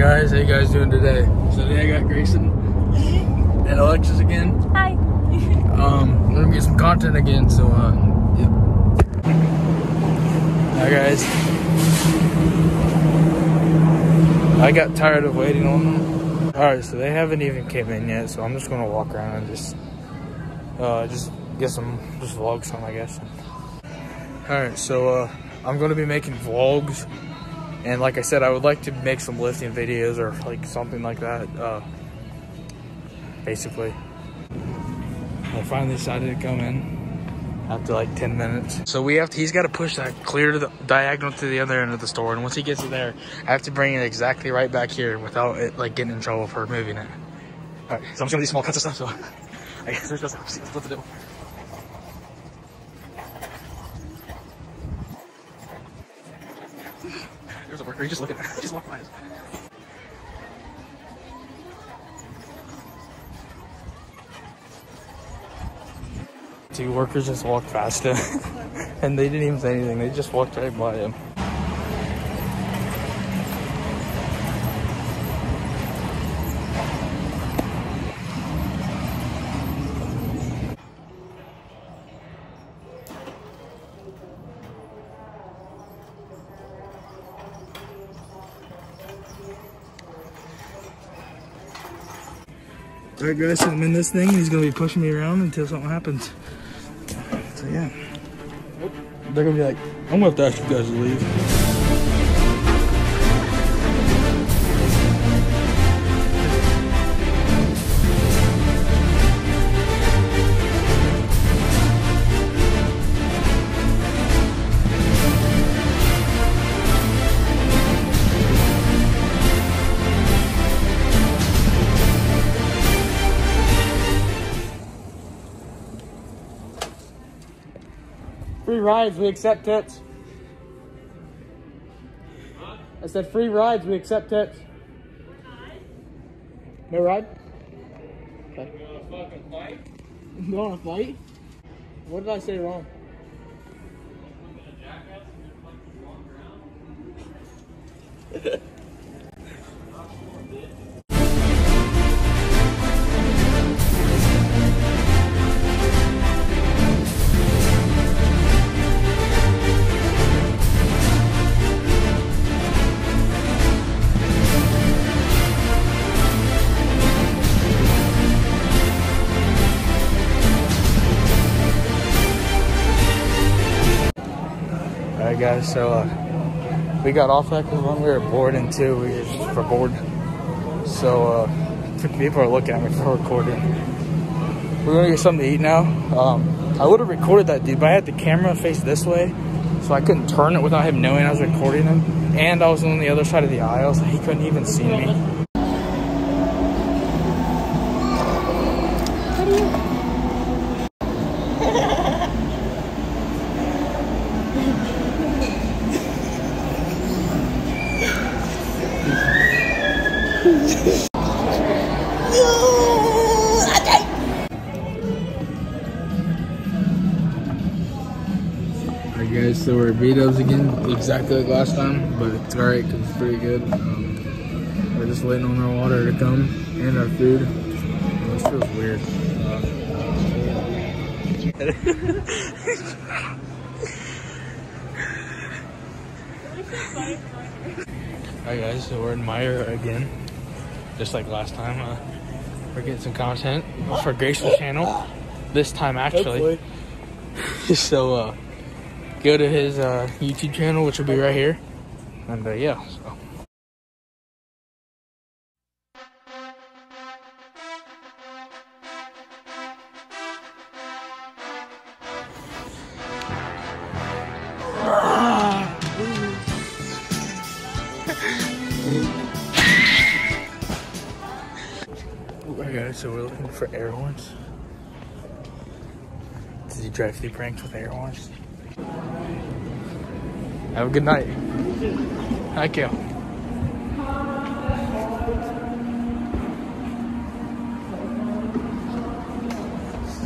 guys, how you guys doing today? So today I got Grayson and Alexis again. Hi. Um, we're gonna get some content again, so uh, yeah. Hi guys. I got tired of waiting on them. All right, so they haven't even came in yet, so I'm just gonna walk around and just, uh, just get some, just vlog some, I guess. All right, so uh, I'm gonna be making vlogs, and like I said, I would like to make some lifting videos or like something like that. Uh, basically. I finally decided to come in after like 10 minutes. So we have to, he's got to push that clear to the diagonal to the other end of the store. And once he gets it there, I have to bring it exactly right back here without it like getting in trouble for moving it. All right, so I'm just gonna do small cuts of stuff. So I guess there's just what to do. Worker. He just looking. He just walked by us. Two workers just walked past him and they didn't even say anything. They just walked right by him. Alright guys, I'm in this thing and he's gonna be pushing me around until something happens. So yeah. They're gonna be like, I'm gonna have to ask you guys to leave. Free rides, we accept tips. I said free rides, we accept tips. No ride? Okay. You want to fucking fight? You want to fight? What did I say wrong? guys, so uh, we got off that because one we were bored and two we were just for bored. So uh, people are looking at me for recording. We're gonna get something to eat now. Um, I would have recorded that dude, but I had the camera face this way, so I couldn't turn it without him knowing I was recording him. And I was on the other side of the aisle, so he couldn't even see me. Alright guys, so we're at Vito's again, exactly like last time, but it's alright because it's pretty good. Um, we're just waiting on our water to come and our food. This feels weird. Alright guys, so we're in Meijer again, just like last time. Uh, we're getting some content for Grace's channel, this time actually. so uh, go to his uh, YouTube channel, which will be right here. And uh, yeah, so. So we're looking for air horns. Did you drive through pranks with air horns? Have a good night. Thank you.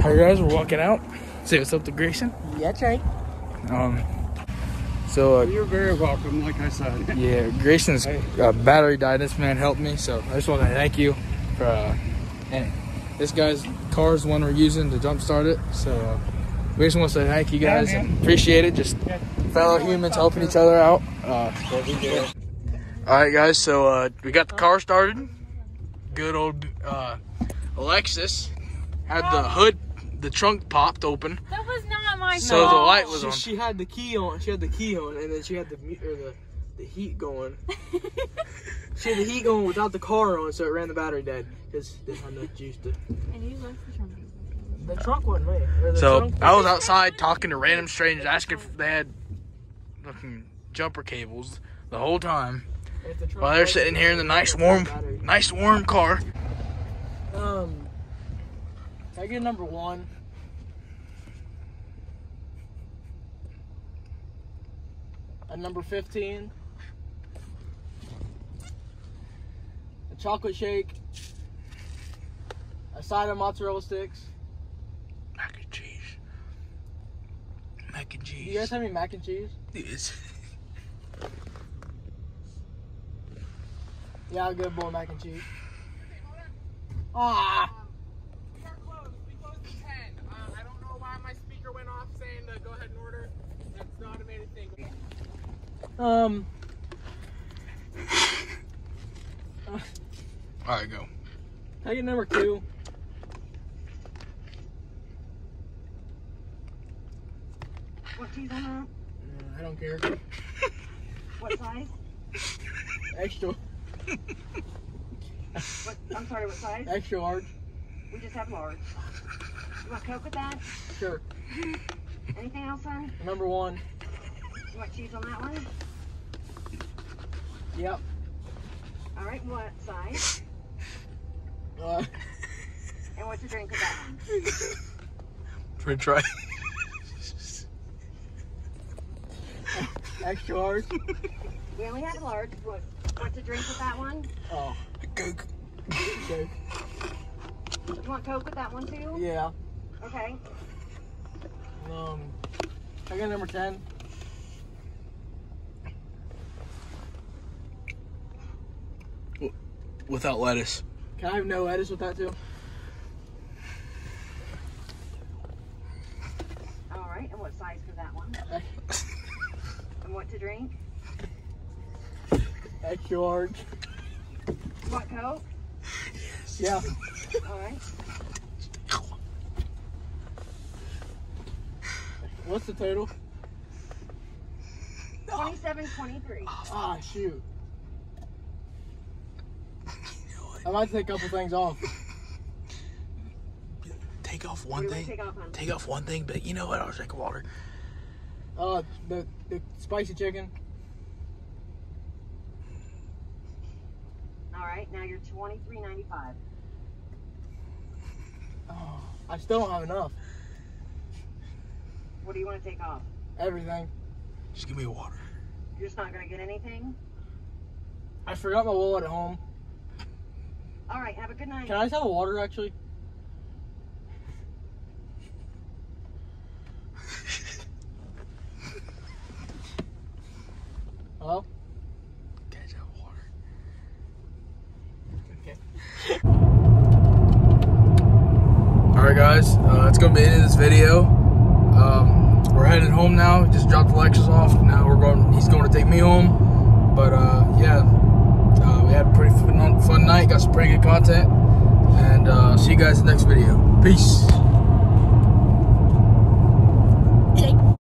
Alright guys, we're walking out. Say what's up to Grayson. That's right. Um, So uh, You're very welcome, like I said. yeah, Grayson's uh, battery died. This man helped me, so I just want to thank you for. Uh, and this guy's car is the one we're using to jumpstart it. So uh, we just want to say thank you guys Yeah, and appreciate it. Just fellow humans helping each other out. Uh, all right, guys. So uh, we got the car started. Good old uh, Alexis had the hood, the trunk popped open, That was not my so the fault. light was she, on. she had the key on. She had the key on, and then she had the or the the heat going. she had the heat going without the car on, so it ran the battery dead because didn't have enough juice to. and you left the trunk. The trunk wasn't me. So I was outside talking to random strangers, asking if they had fucking jumper cables the whole time the while they're sitting here in the nice warm, nice warm car. Um, can I get number one? At number fifteen, a chocolate shake, a side of mozzarella sticks. Mac and Do you guys have any mac and cheese? Yes. Yeah, I'll get bowl mac and cheese. Ah, We are closed. Closed Uh, I don't know why my speaker went off saying to go ahead and order. That's the automated thing. um, All right, go. can I number two? What cheese on that? Uh, I don't care. What size? Extra, What, I'm sorry, what size? extra large. We just have large. You want Coke with that? Sure. Anything else, son? Number one. You want cheese on that one? Yep. All right, what size? Uh, And what's your drink with that one? French fry. Extra large. We only had a large. What, what's a drink with that one? Oh, Coke. Coke. You want Coke with that one too? Yeah. Okay. Um, I got number ten. Without lettuce. Can I have no lettuce with that too? All right, and what size for that one? And what to drink? Extra large. You want Coke? Yeah. All right. What's the total? 27, 23. Ah, shoot. I might take a couple things off. Take off one do you want to thing. take off? Take off one thing, but you know what? I'll drink water. Uh, the the spicy chicken. All right, now you're 23.95. Oh, I still don't have enough. What do you want to take off? Everything. Just give me water. You're just not going to get anything? I forgot my wallet at home. All right, have a good night. Can I just have a water actually? Hello? Guys, have water. Okay. All right, guys. Uh, that's gonna be the end of this video. Um, we're headed home now. Just dropped Alexis off. Now we're going. He's going to take me home. But uh, yeah, uh, we had a pretty fun, fun night. Got some pretty good content. And uh, see you guys in the next video. Peace.